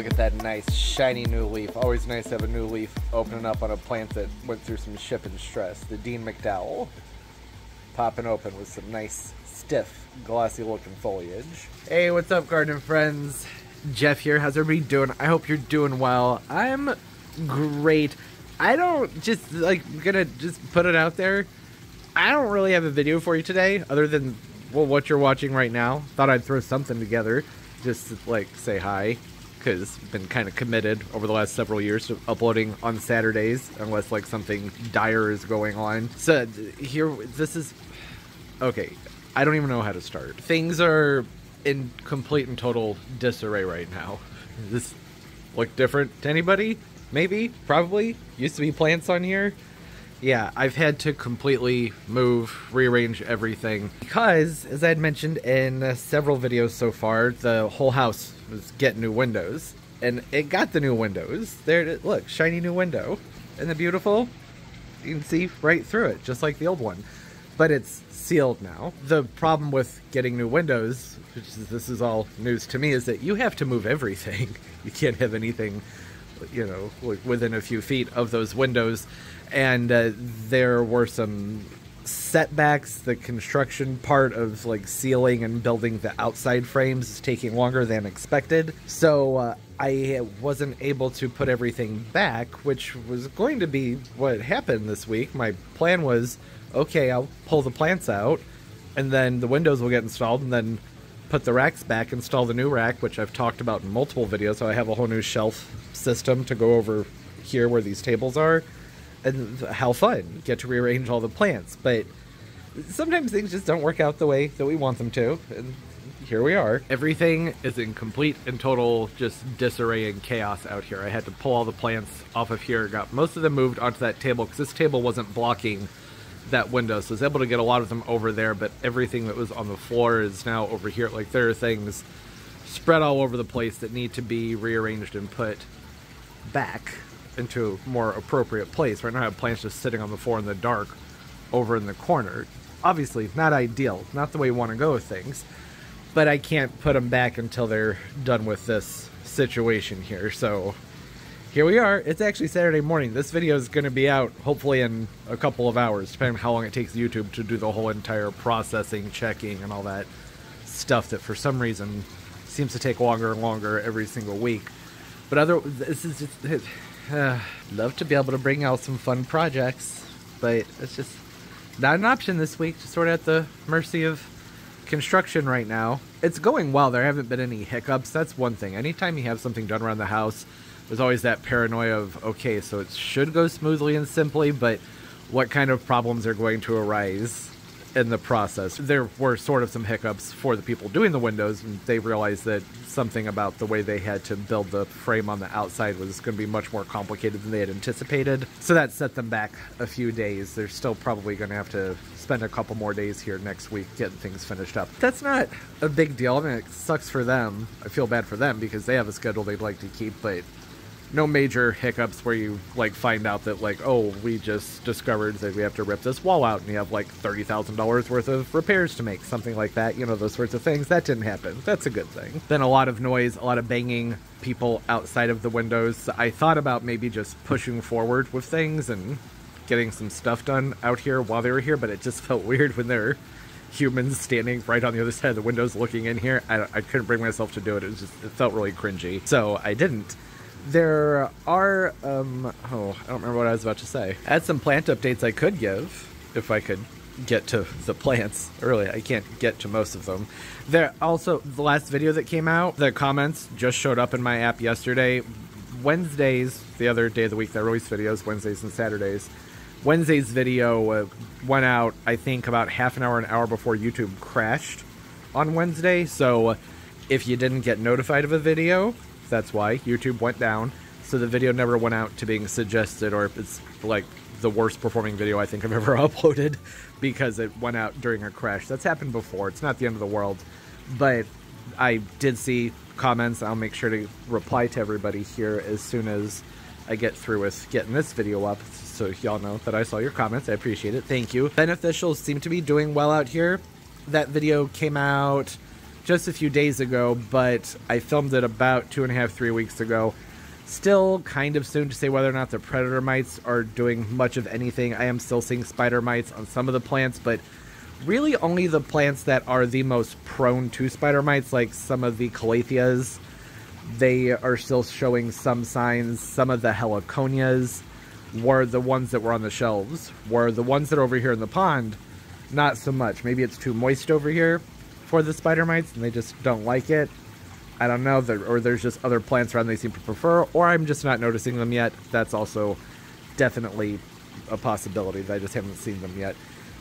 look at that nice shiny new leaf. Always nice to have a new leaf opening up on a plant that went through some shipping stress. The Dean McDowell popping open with some nice, stiff, glossy looking foliage. Hey, what's up, garden friends? Jeff here. How's everybody doing? I hope you're doing well. I'm great. I don't just like gonna just put it out there. I don't really have a video for you today, other than well, what you're watching right now. Thought I'd throw something together, just like say hi, because been kind of committed over the last several years to uploading on Saturdays, unless like something dire is going on. So here, this is okay. I don't even know how to start. Things are in complete and total disarray right now. Does this look different to anybody? Maybe, probably. Used to be plants on here. Yeah, I've had to completely move, rearrange everything because, as I had mentioned in uh, several videos so far, the whole house was getting new windows, and it got the new windows. There, it, look, shiny new window, and the beautiful. You can see right through it, just like the old one, but it's sealed now. The problem with getting new windows, which is this is all news to me, is that you have to move everything. You can't have anything you know, within a few feet of those windows. And uh, there were some setbacks. The construction part of like sealing and building the outside frames is taking longer than expected. So uh, I wasn't able to put everything back, which was going to be what happened this week. My plan was okay, I'll pull the plants out, and then the windows will get installed, and then put the racks back, install the new rack, which I've talked about in multiple videos. So I have a whole new shelf system to go over here where these tables are. And how fun! Get to rearrange all the plants. But sometimes things just don't work out the way that we want them to. And here we are. Everything is in complete and total just disarray and chaos out here. I had to pull all the plants off of here, got most of them moved onto that table because this table wasn't blocking that window. So I was able to get a lot of them over there, but everything that was on the floor is now over here. Like there are things spread all over the place that need to be rearranged and put back into a more appropriate place. Right now I have plants just sitting on the floor in the dark over in the corner. Obviously, not ideal, not the way you want to go with things, but I can't put them back until they're done with this situation here. So here we are. It's actually Saturday morning. This video is going to be out hopefully in a couple of hours, depending on how long it takes YouTube to do the whole entire processing, checking, and all that stuff that for some reason seems to take longer and longer every single week. But other, this is just, love to be able to bring out some fun projects, but it's just not an option this week. Just sort of at the mercy of construction right now. It's going well. There haven't been any hiccups. That's one thing. Anytime you have something done around the house, there's always that paranoia of okay, so it should go smoothly and simply, but what kind of problems are going to arise in the process? There were sort of some hiccups for the people doing the windows, and they realized that something about the way they had to build the frame on the outside was going to be much more complicated than they had anticipated. So that set them back a few days. They're still probably going to have to spend a couple more days here next week getting things finished up. That's not a big deal. I mean, it sucks for them. I feel bad for them because they have a schedule they'd like to keep, but no major hiccups where you like find out that like oh we just discovered that we have to rip this wall out and you have like thirty thousand dollars worth of repairs to make something like that you know those sorts of things. That didn't happen. That's a good thing. Then a lot of noise a lot of banging people outside of the windows. I thought about maybe just pushing forward with things and getting some stuff done out here while they were here but it just felt weird when there were humans standing right on the other side of the windows looking in here. I, I couldn't bring myself to do it. It just it felt really cringy. So i didn't there are, um, oh, I don't remember what I was about to say. I had some plant updates I could give if I could get to the plants early. I can't get to most of them. There also the last video that came out, the comments just showed up in my app yesterday. Wednesdays, the other day of the week that I release videos, Wednesdays and Saturdays. Wednesday's video uh, went out, I think, about half an hour, an hour before YouTube crashed on Wednesday. So if you didn't get notified of a video, that's why YouTube went down. So the video never went out to being suggested, or it's like the worst performing video I think I've ever uploaded because it went out during a crash. That's happened before. It's not the end of the world. But I did see comments. I'll make sure to reply to everybody here as soon as I get through with getting this video up so y'all know that I saw your comments. I appreciate it. Thank you. Beneficials seem to be doing well out here. That video came out just a few days ago, but I filmed it about two and a half, three weeks ago. Still kind of soon to say whether or not the predator mites are doing much of anything. I am still seeing spider mites on some of the plants, but really only the plants that are the most prone to spider mites, like some of the calatheas. They are still showing some signs. Some of the heliconias were the ones that were on the shelves. Were the ones that are over here in the pond, not so much. Maybe it's too moist over here for the spider mites and they just don't like it. I don't know, or there's just other plants around they seem to prefer, or I'm just not noticing them yet. That's also definitely a possibility that I just haven't seen them yet.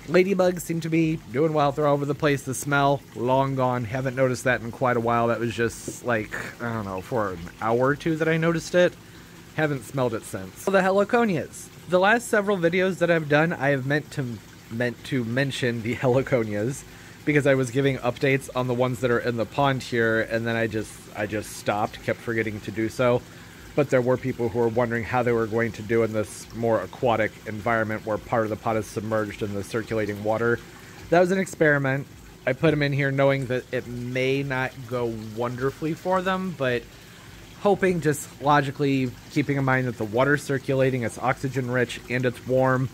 Ladybugs seem to be doing well. They're all over the place. The smell, long gone. Haven't noticed that in quite a while. That was just like, I don't know, for an hour or two that I noticed it. Haven't smelled it since. The heliconias. The last several videos that I've done, I have meant to meant to mention the heliconias because I was giving updates on the ones that are in the pond here, and then I just I just stopped, kept forgetting to do so but there were people who were wondering how they were going to do in this more aquatic environment where part of the pot is submerged in the circulating water. That was an experiment. I put them in here knowing that it may not go wonderfully for them, but hoping just logically keeping in mind that the water's circulating, it's oxygen rich, and it's warm,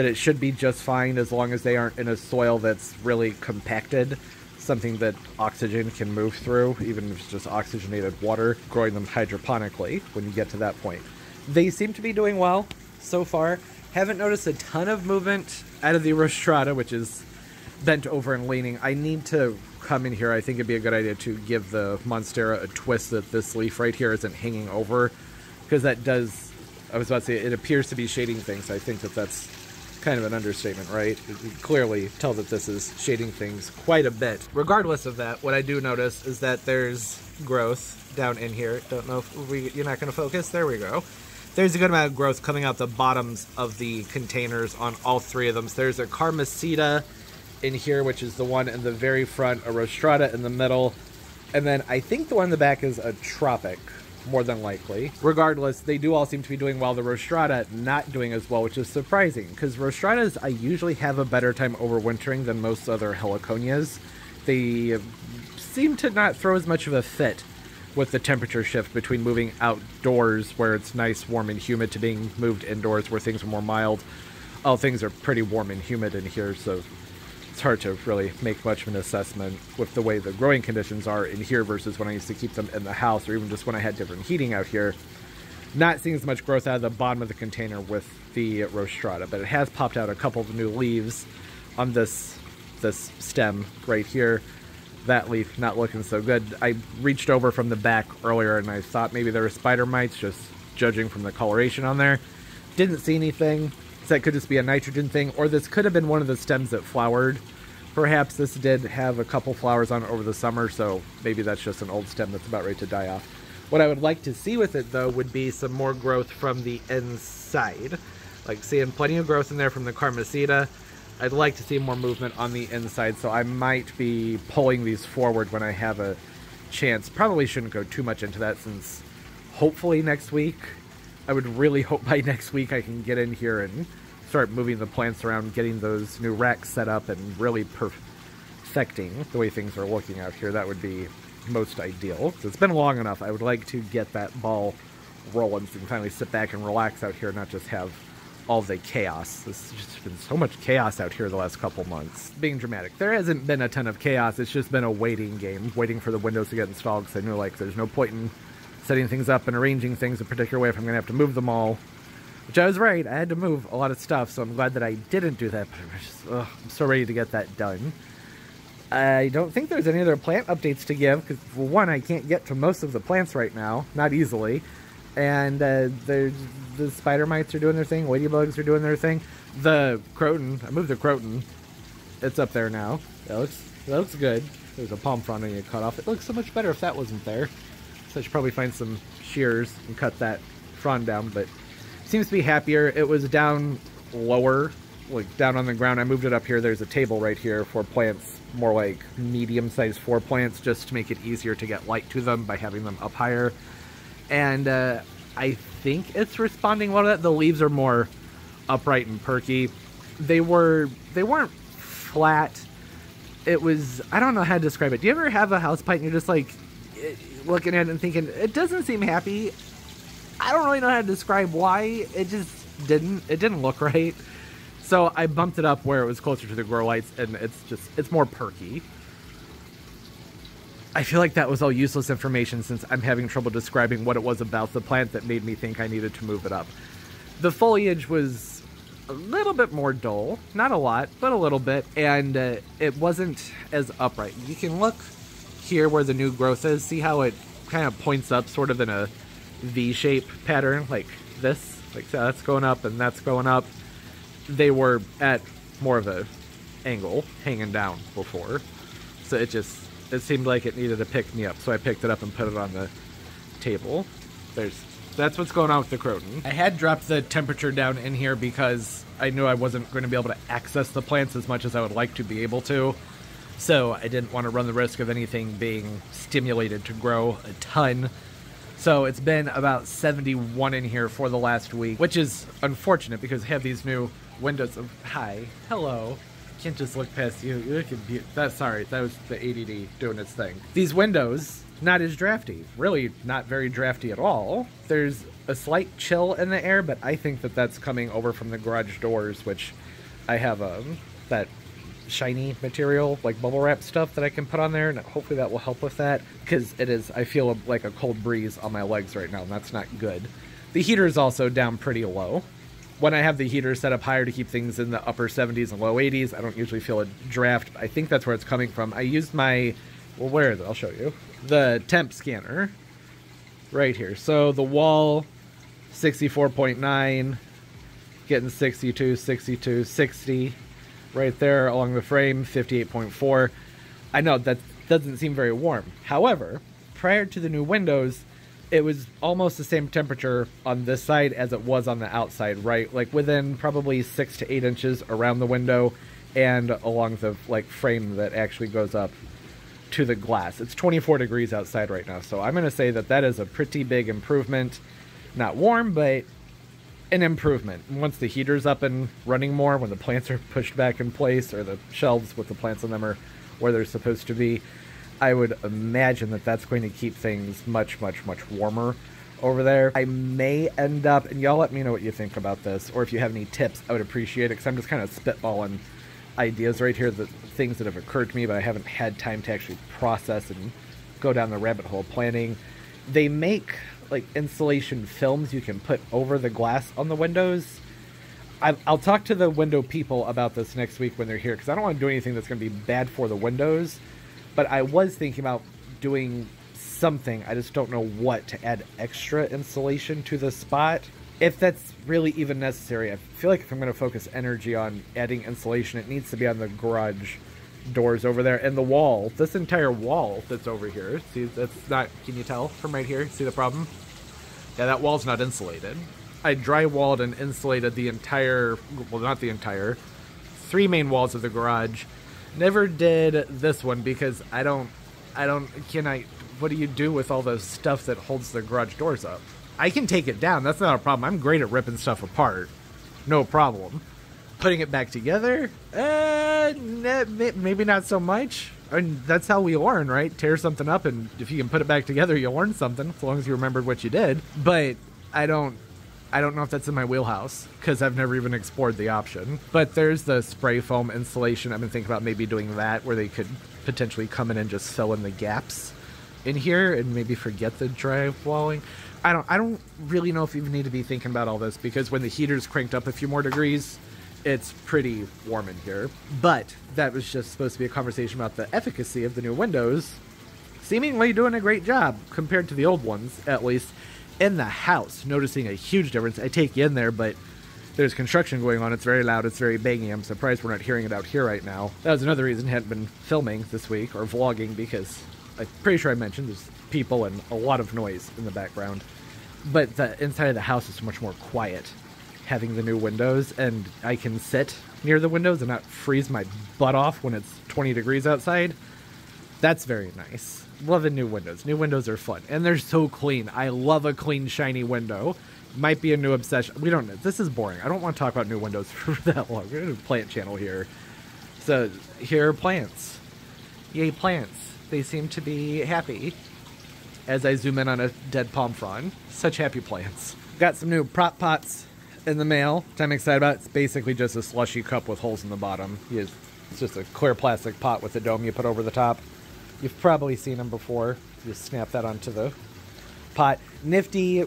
that it should be just fine as long as they aren't in a soil that's really compacted something that oxygen can move through, even if it's just oxygenated water, growing them hydroponically when you get to that point. They seem to be doing well so far. Haven't noticed a ton of movement out of the Rostrata, which is bent over and leaning. I need to come in here. I think it'd be a good idea to give the Monstera a twist that this leaf right here isn't hanging over, because that does, I was about to say, it appears to be shading things. I think that that's kind of an understatement, right? You clearly tell that this is shading things quite a bit. Regardless of that, what I do notice is that there's growth down in here. Don't know if we, you're not going to focus. There we go. There's a good amount of growth coming out the bottoms of the containers on all three of them. So there's a Carmesita in here, which is the one in the very front, a Rostrata in the middle, and then I think the one in the back is a Tropic more than likely. Regardless, they do all seem to be doing well. The Rostrata not doing as well, which is surprising because Rostratas I usually have a better time overwintering than most other Heliconias. They seem to not throw as much of a fit with the temperature shift between moving outdoors where it's nice, warm, and humid to being moved indoors where things are more mild. All things are pretty warm and humid in here, so it's hard to really make much of an assessment with the way the growing conditions are in here versus when I used to keep them in the house or even just when I had different heating out here. Not seeing as much growth out of the bottom of the container with the Rostrata, but it has popped out a couple of new leaves on this this stem right here. That leaf not looking so good. I reached over from the back earlier and I thought maybe there were spider mites, just judging from the coloration on there. Didn't see anything that could just be a nitrogen thing, or this could have been one of the stems that flowered. Perhaps this did have a couple flowers on it over the summer, so maybe that's just an old stem that's about ready to die off. What I would like to see with it, though, would be some more growth from the inside. Like seeing plenty of growth in there from the Carmesita. I'd like to see more movement on the inside, so I might be pulling these forward when I have a chance. Probably shouldn't go too much into that since hopefully next week, I would really hope by next week I can get in here and start moving the plants around, getting those new racks set up, and really perfecting the way things are looking out here. That would be most ideal. So it's been long enough. I would like to get that ball rolling so we can finally sit back and relax out here, not just have all the chaos. There's just been so much chaos out here the last couple months. Being dramatic, there hasn't been a ton of chaos. It's just been a waiting game, waiting for the windows to get installed because I knew like there's no point in setting things up and arranging things a particular way if I'm going to have to move them all which I was right. I had to move a lot of stuff, so I'm glad that I didn't do that. But I'm, just, ugh, I'm so ready to get that done. I don't think there's any other plant updates to give, because for one, I can't get to most of the plants right now. Not easily. And uh, the spider mites are doing their thing. Ladybugs are doing their thing. The croton, I moved the croton. It's up there now. That looks, it looks good. There's a palm frond I need to cut off. It looks so much better if that wasn't there. So I should probably find some shears and cut that frond down, but seems to be happier. It was down lower, like down on the ground. I moved it up here. There's a table right here for plants, more like medium-sized four plants, just to make it easier to get light to them by having them up higher. And uh, I think it's responding well to that. The leaves are more upright and perky. They were they weren't flat it was I don't know how to describe it. Do you ever have a house plant and you're just like eh, looking at it and thinking it doesn't seem happy? I don't really know how to describe why. It just didn't. It didn't look right. So I bumped it up where it was closer to the grow lights, and it's just it's more perky. I feel like that was all useless information since I'm having trouble describing what it was about the plant that made me think I needed to move it up. The foliage was a little bit more dull, not a lot, but a little bit, and uh, it wasn't as upright. You can look here where the new growth is, see how it kind of points up sort of in a V shape pattern, like this. Like so that's going up and that's going up. They were at more of a angle, hanging down before. So it just it seemed like it needed to pick me up, so I picked it up and put it on the table. There's that's what's going on with the croton. I had dropped the temperature down in here because I knew I wasn't going to be able to access the plants as much as I would like to be able to. So I didn't want to run the risk of anything being stimulated to grow a ton. So it's been about 71 in here for the last week, which is unfortunate because I have these new windows of hi, hello. Can't just look past you. That's sorry, that was the ADD doing its thing. These windows not as drafty. Really not very drafty at all. There's a slight chill in the air, but I think that that's coming over from the garage doors, which I have um that shiny material like bubble wrap stuff that I can put on there and hopefully that will help with that because it is I feel like a cold breeze on my legs right now and that's not good. The heater is also down pretty low. When I have the heater set up higher to keep things in the upper 70s and low 80s, I don't usually feel a draft. I think that's where it's coming from. I used my well where is it? I'll show you. The temp scanner right here. So the wall 64.9 getting 62, 62, 60 right there along the frame, 58.4. I know that doesn't seem very warm. However, prior to the new windows, it was almost the same temperature on this side as it was on the outside, right? Like within probably six to eight inches around the window and along the like frame that actually goes up to the glass. It's 24 degrees outside right now, so I'm going to say that that is a pretty big improvement. Not warm, but an improvement. Once the heater's up and running more, when the plants are pushed back in place, or the shelves with the plants on them are where they're supposed to be, I would imagine that that's going to keep things much, much, much warmer over there. I may end up, and y'all let me know what you think about this, or if you have any tips, I would appreciate it, because I'm just kind of spitballing ideas right here, the things that have occurred to me, but I haven't had time to actually process and go down the rabbit hole planning. They make like insulation films you can put over the glass on the windows. I, will talk to the window people about this next week when they're here because I don't want to do anything that's going to be bad for the windows. But I was thinking about doing something. I just don't know what to add extra insulation to the spot. If that's really even necessary, I feel like if I'm going to focus energy on adding insulation, it needs to be on the garage doors over there. And the wall this entire wall that's over here see that's not can you tell from right here? See the problem? Yeah that wall's not insulated. I drywalled and insulated the entire well not the entire three main walls of the garage. Never did this one because i don't i don't can i what do you do with all the stuff that holds the garage doors up? I can take it down. That's not a problem. I'm great at ripping stuff apart. No problem putting it back together, uh, maybe not so much. I mean, that's how we learn, right? Tear something up, and if you can put it back together, you learn something. As long as you remembered what you did. But I don't, I don't know if that's in my wheelhouse because I've never even explored the option. But there's the spray foam insulation. I've been thinking about maybe doing that, where they could potentially come in and just fill in the gaps in here, and maybe forget the drywalling. I don't, I don't really know if you even need to be thinking about all this because when the heater's cranked up a few more degrees it's pretty warm in here. But that was just supposed to be a conversation about the efficacy of the new windows. Seemingly doing a great job compared to the old ones, at least in the house. Noticing a huge difference. I take you in there, but there's construction going on. It's very loud. It's very bangy. I'm surprised we're not hearing it out here right now. That was another reason I hadn't been filming this week or vlogging because I'm pretty sure I mentioned there's people and a lot of noise in the background. But the inside of the house is much more quiet having the new windows and I can sit near the windows and not freeze my butt off when it's 20 degrees outside. That's very nice. Loving new windows. New windows are fun and they're so clean. I love a clean, shiny window. Might be a new obsession. We don't. Know. This is boring. I don't want to talk about new windows for that long. We're a plant channel here. So here are plants. Yay, plants. They seem to be happy. As I zoom in on a dead palm frond. Such happy plants. Got some new prop pots in the mail, which I'm excited about. It's basically just a slushy cup with holes in the bottom. It's just a clear plastic pot with a dome you put over the top. You've probably seen them before. You snap that onto the pot. Nifty.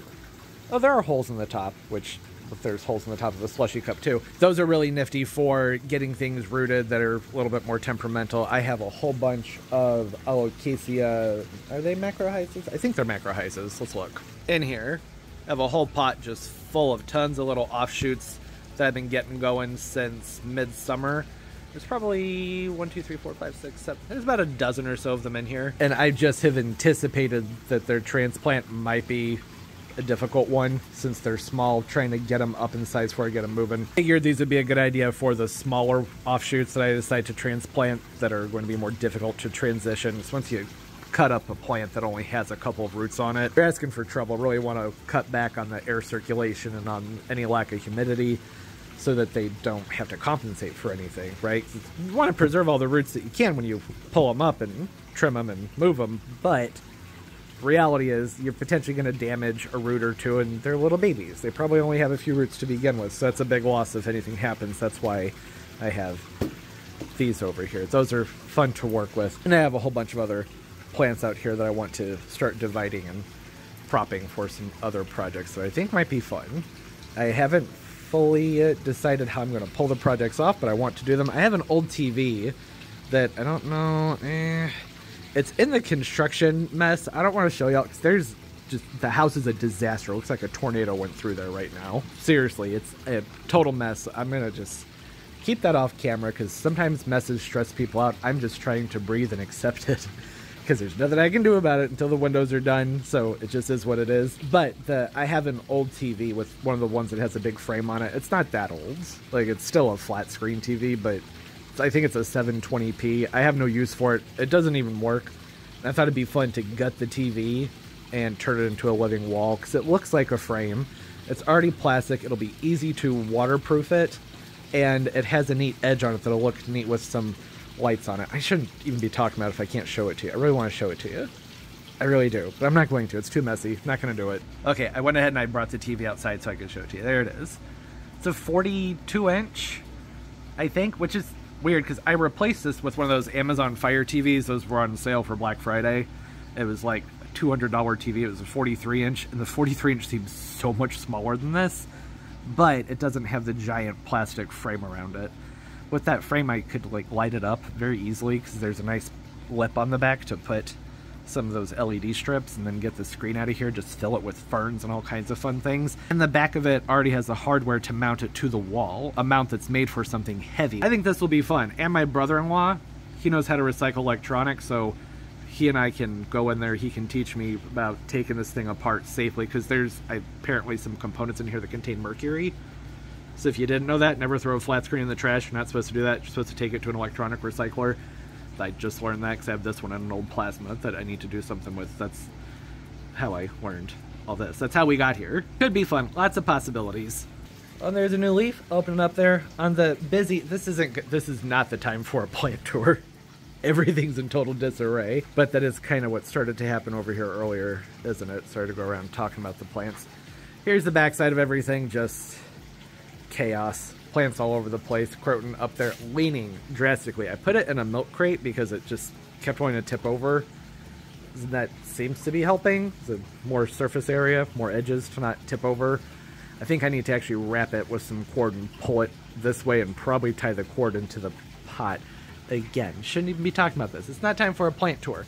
Oh, there are holes in the top, which if there's holes in the top of the slushy cup too. Those are really nifty for getting things rooted that are a little bit more temperamental. I have a whole bunch of alocasia. Are they macrorhizas? I think they're macrorhizas. Let's look. In here, I have a whole pot just full of tons of little offshoots that I've been getting going since midsummer. There's probably one, two, three, four, five, six, seven. There's about a dozen or so of them in here. And I just have anticipated that their transplant might be a difficult one since they're small, trying to get them up in size before I get them moving. I Figured these would be a good idea for the smaller offshoots that I decide to transplant that are going to be more difficult to transition. Once you cut up a plant that only has a couple of roots on it, you're asking for trouble. Really want to cut back on the air circulation and on any lack of humidity so that they don't have to compensate for anything, right? You want to preserve all the roots that you can when you pull them up and trim them and move them, but reality is you're potentially going to damage a root or two, and they're little babies. They probably only have a few roots to begin with, so that's a big loss if anything happens. That's why I have these over here. Those are fun to work with. And I have a whole bunch of other plants out here that I want to start dividing and propping for some other projects that I think might be fun. I haven't fully decided how I'm going to pull the projects off, but I want to do them. I have an old TV that I don't know. Eh, it's in the construction mess. I don't want to show y'all because there's just the house is a disaster. It looks like a tornado went through there right now. Seriously, it's a total mess. I'm gonna just keep that off camera because sometimes messes stress people out. I'm just trying to breathe and accept it because there's nothing I can do about it until the windows are done. So it just is what it is. But the I have an old TV with one of the ones that has a big frame on it. It's not that old. Like it's still a flat screen TV, but I think it's a 720p. I have no use for it. It doesn't even work. I thought it'd be fun to gut the TV and turn it into a living wall because it looks like a frame. It's already plastic. It'll be easy to waterproof it, and it has a neat edge on it that'll look neat with some lights on it. I shouldn't even be talking about if I can't show it to you. I really want to show it to you. I really do, but I'm not going to. It's too messy. I'm not going to do it. Okay, I went ahead and I brought the TV outside so I could show it to you. There it is. It's a 42 inch, I think, which is weird because I replaced this with one of those Amazon Fire TVs. Those were on sale for Black Friday. It was like a $200 TV. It was a 43 inch, and the 43 inch seems so much smaller than this, but it doesn't have the giant plastic frame around it. With that frame, I could like light it up very easily because there's a nice lip on the back to put some of those LED strips and then get the screen out of here, just fill it with ferns and all kinds of fun things. And the back of it already has the hardware to mount it to the wall, a mount that's made for something heavy. I think this will be fun. And my brother-in-law, he knows how to recycle electronics, so he and I can go in there. He can teach me about taking this thing apart safely because there's apparently some components in here that contain mercury. So if you didn't know that, never throw a flat screen in the trash. You're not supposed to do that. You're supposed to take it to an electronic recycler. I just learned that because I have this one in an old plasma that I need to do something with. That's how I learned all this. That's how we got here. Could be fun. Lots of possibilities. Oh, there's a new leaf opening up there on the busy. This isn't. This is not the time for a plant tour. Everything's in total disarray. But that is kind of what started to happen over here earlier, isn't it? Started to go around talking about the plants. Here's the backside of everything. Just chaos plants all over the place. Croton up there leaning drastically. I put it in a milk crate because it just kept wanting to tip over. And That seems to be helping. The more surface area, more edges to not tip over. I think I need to actually wrap it with some cord and pull it this way and probably tie the cord into the pot. Again, shouldn't even be talking about this. It's not time for a plant tour.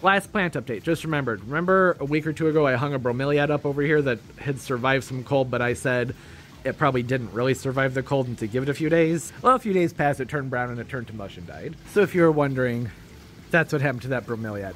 Last plant update, just remembered. Remember a week or two ago I hung a bromeliad up over here that had survived some cold, but I said it probably didn't really survive the cold and to give it a few days. Well, a few days passed, it turned brown and it turned to mush and died. So if you were wondering, that's what happened to that bromeliad.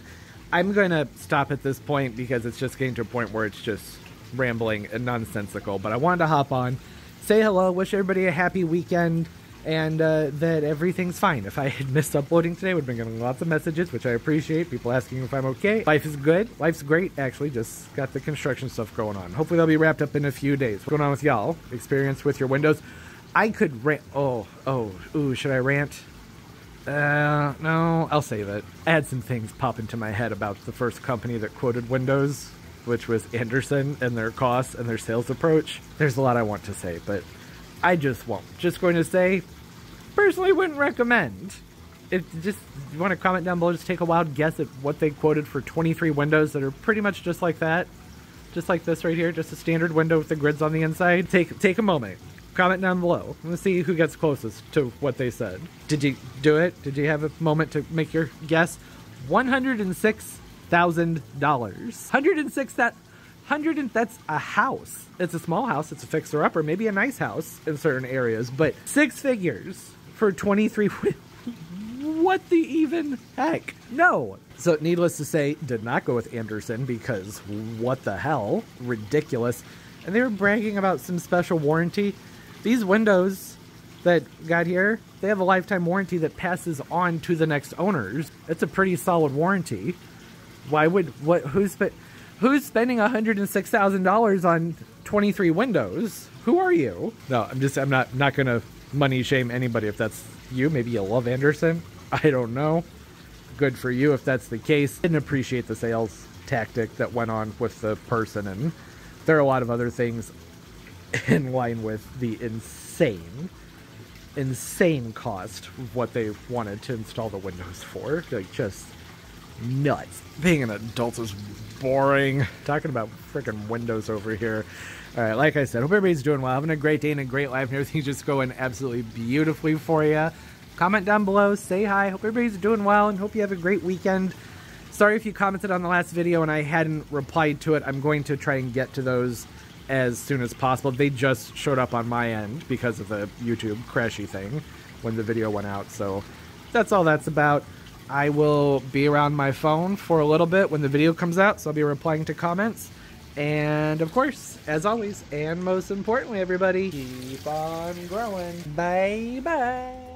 I'm going to stop at this point because it's just getting to a point where it's just rambling and nonsensical. But I wanted to hop on, say hello, wish everybody a happy weekend and uh, that everything's fine. If I had missed uploading today, would have been getting lots of messages, which I appreciate. People asking if I'm okay. Life is good. Life's great, actually. Just got the construction stuff going on. Hopefully, they'll be wrapped up in a few days. What's going on with y'all? Experience with your windows? I could rant. Oh, oh, ooh, should I rant? Uh, no, I'll save it. I had some things pop into my head about the first company that quoted Windows, which was Andersen and their costs and their sales approach. There's a lot I want to say, but I just won't. Just going to say, personally wouldn't recommend. If just you want to comment down below, just take a wild guess at what they quoted for 23 windows that are pretty much just like that. Just like this right here, just a standard window with the grids on the inside. Take take a moment. Comment down below. Let's see who gets closest to what they said. Did you do it? Did you have a moment to make your guess? One hundred and six thousand dollars. Hundred and six that hundred and that's a house. It's a small house. It's a fixer upper, maybe a nice house in certain areas, but six figures for twenty three. what the even heck? No. So, needless to say, did not go with Andersen because what the hell? Ridiculous. And they were bragging about some special warranty. These windows that got here, they have a lifetime warranty that passes on to the next owners. It's a pretty solid warranty. Why would what who's spe- who's spending $106,000 on 23 windows? Who are you? No, I'm just I'm not not going to money shame anybody if that's you. Maybe you love Andersen. I don't know. Good for you if that's the case. Didn't appreciate the sales tactic that went on with the person, and there are a lot of other things in line with the insane, insane cost of what they wanted to install the Windows for. Like, just nuts. Being an adult is boring. Talking about freaking Windows over here. All right, like I said, hope everybody's doing well, having a great day and a great life, and everything's just going absolutely beautifully for you. Comment down below, say hi. Hope everybody's doing well, and hope you have a great weekend. Sorry if you commented on the last video and I hadn't replied to it. I'm going to try and get to those as soon as possible. They just showed up on my end because of the YouTube crashy thing when the video went out. So that's all that's about. I will be around my phone for a little bit when the video comes out, so I'll be replying to comments. And of course, as always, and most importantly, everybody, keep on growing. Bye bye.